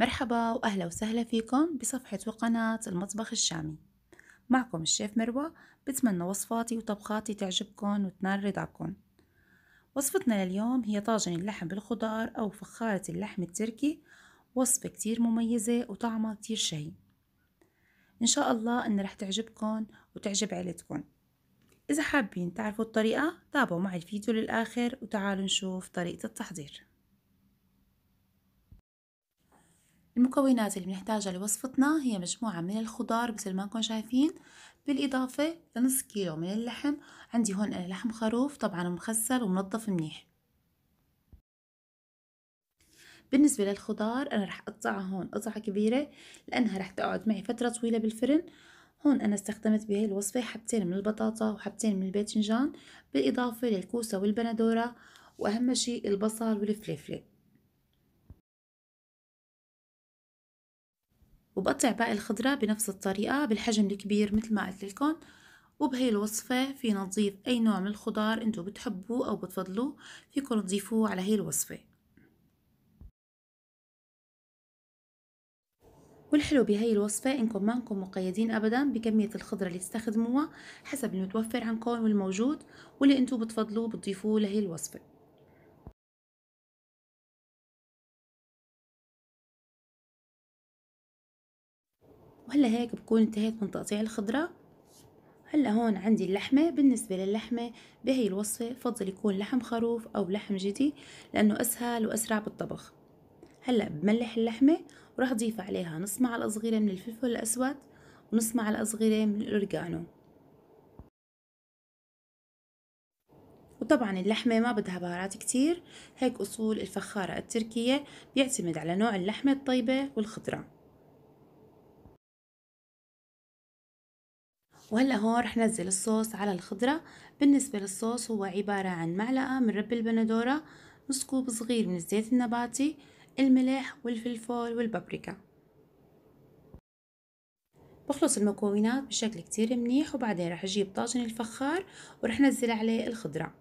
مرحبا وأهلا وسهلا فيكم بصفحة وقناة المطبخ الشامي. معكم الشيف مروة بتمنى وصفاتي وطبخاتي تعجبكم وتنال رضاكم. وصفتنا لليوم هي طاجن اللحم بالخضار أو فخارة اللحم التركي وصفة كتير مميزة وطعمها كتير شهي. إن شاء الله إن رح تعجبكم وتعجب عيلتكم. إذا حابين تعرفوا الطريقة تابعوا معي الفيديو للآخر وتعالوا نشوف طريقة التحضير. المكونات اللي بنحتاجها لوصفتنا هي مجموعة من الخضار مثل ما انكم شايفين. بالإضافة لنص كيلو من اللحم. عندي هون أنا لحم خروف طبعا مخسل ومنظف منيح. بالنسبة للخضار أنا رح أقطعها هون قطعة كبيرة لأنها رح تقعد معي فترة طويلة بالفرن. هون أنا استخدمت بهي الوصفة حبتين من البطاطا وحبتين من الباذنجان. بالإضافة للكوسة والبندورة. وأهم شي البصل والفلفلة وبقطع باقي الخضرة بنفس الطريقة بالحجم الكبير مثل ما قلت لكم. وبهي الوصفة فينا نضيف أي نوع من الخضار انتو بتحبوه أو بتفضلوه فيكم تضيفوه على هي الوصفة. والحلو بهي الوصفة إنكم ما انكم مقيدين أبدا بكمية الخضرة اللي تستخدموها حسب المتوفر عندكم والموجود واللي انتو بتفضلوه بتضيفوه لهي الوصفة. وهلا هيك بكون انتهيت من تقطيع الخضرة. هلا هون عندي اللحمة. بالنسبة للحمة بهي الوصفة بفضل يكون لحم خروف أو لحم جدي لأنه أسهل وأسرع بالطبخ. هلا بملح اللحمة وراح أضيف عليها نص معلقة صغيرة من الفلفل الأسود ونص معلقة صغيرة من الأوريجانو. وطبعا اللحمة ما بدها بهارات كتير هيك أصول الفخارة التركية بيعتمد على نوع اللحمة الطيبة والخضرة. وهلا هون رح نزل الصوص على الخضرة. بالنسبة للصوص هو عبارة عن معلقة من رب البندورة نص كوب صغير من الزيت النباتي الملح والفلفل والبابريكا. بخلص المكونات بشكل كتير منيح وبعدين رح أجيب طاجن الفخار ورح نزل عليه الخضرة.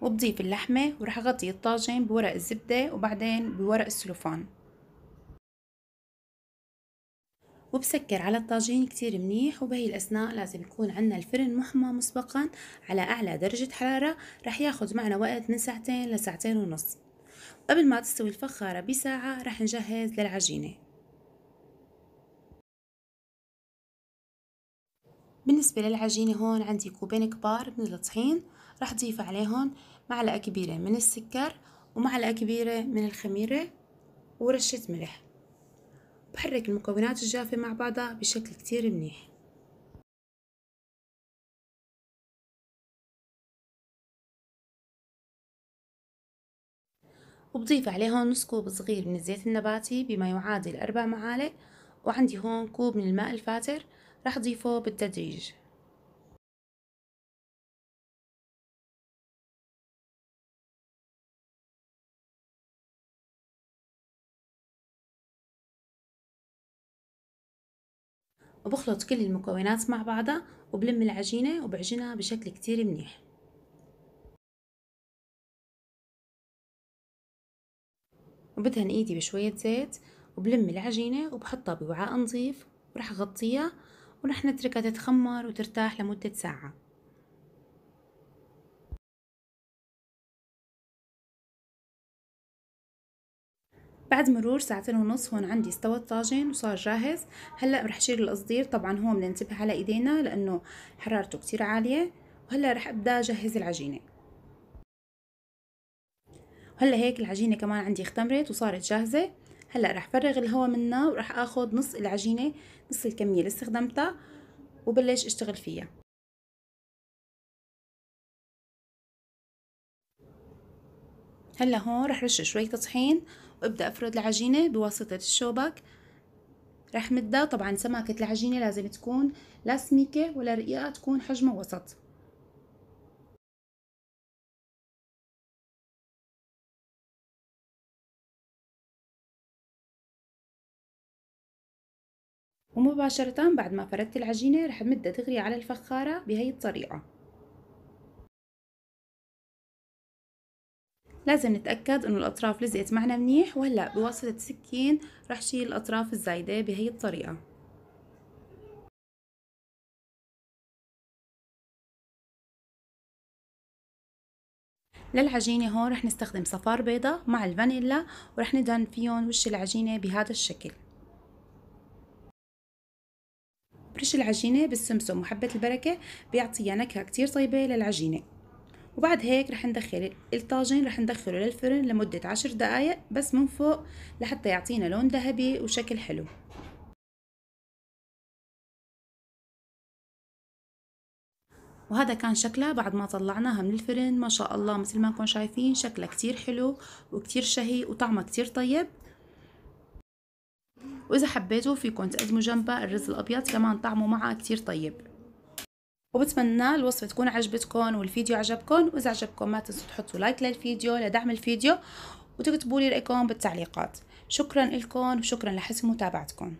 وبضيف اللحمة ورح أغطي الطاجن بورق الزبدة وبعدين بورق السلوفان. وبسكر على الطاجين كتير منيح وبهي الأثناء لازم يكون عنا الفرن محمى مسبقا على أعلى درجة حرارة رح ياخد معنا وقت من ساعتين لساعتين ونص. قبل ما تستوي الفخارة بساعة رح نجهز للعجينة. بالنسبة للعجينة هون عندي كوبين كبار من الطحين رح أضيف عليهم معلقة كبيرة من السكر ومعلقة كبيرة من الخميرة ورشة ملح. بحرك المكونات الجافة مع بعضها بشكل كتير منيح. وبضيف عليهم نص كوب صغير من الزيت النباتي بما يعادل أربع معالق وعندي هون كوب من الماء الفاتر راح أضيفه بالتدريج وبخلط كل المكونات مع بعضها وبلم العجينة وبعجنها بشكل كتير منيح. وبدهن إيدي بشوية زيت وبلم العجينة وبحطها بوعاء نظيف ورح أغطيها ورح نتركها تتخمر وترتاح لمدة ساعة. بعد مرور ساعتين ونص هون عندي استوى الطاجن وصار جاهز. هلأ رح شيل القصدير طبعا هون بدنا ننتبه على إيدينا لأنه حرارته كتير عالية. وهلأ رح أبدأ أجهز العجينة. وهلأ هيك العجينة كمان عندي اختمرت وصارت جاهزة. هلأ رح فرغ الهواء منها ورح آخذ نص العجينة نص الكمية اللي استخدمتها وبلش أشتغل فيها. هلا هون رح رش شوية طحين وابدأ افرد العجينة بواسطة الشوبك. رح مدها طبعا سمكة العجينة لازم تكون لا سميكة ولا رقيقة تكون حجمها وسط. ومباشرة بعد ما فردت العجينة رح مدها دغري على الفخارة بهي الطريقة. لازم نتأكد إنه الأطراف لزقت معنا منيح وهلأ بواسطة سكين رح شيل الأطراف الزايدة بهي الطريقة. للعجينة هون رح نستخدم صفار بيضة مع الفانيلا ورح ندهن فيهم وش العجينة بهذا الشكل. برش العجينة بالسمسم وحبة البركة بيعطيها نكهة كتير طيبة للعجينة. وبعد هيك رح ندخل الطاجن رح ندخله للفرن لمدة عشر دقايق بس من فوق لحتى يعطينا لون ذهبي وشكل حلو. وهذا كان شكلها بعد ما طلعناها من الفرن. ما شاء الله مثل ما انكم شايفين شكلها كتير حلو وكتير شهي وطعمها كتير طيب. وإذا حبيتوا فيكم تقدموا جنبها الرز الأبيض كمان طعمه معها كتير طيب. وبتمنى الوصفة تكون عجبتكم والفيديو عجبكم. وإذا عجبكم ما تنسوا تحطوا لايك للفيديو لدعم الفيديو وتكتبوا لي رأيكم بالتعليقات. شكرا لكم وشكرا لحسن متابعتكم.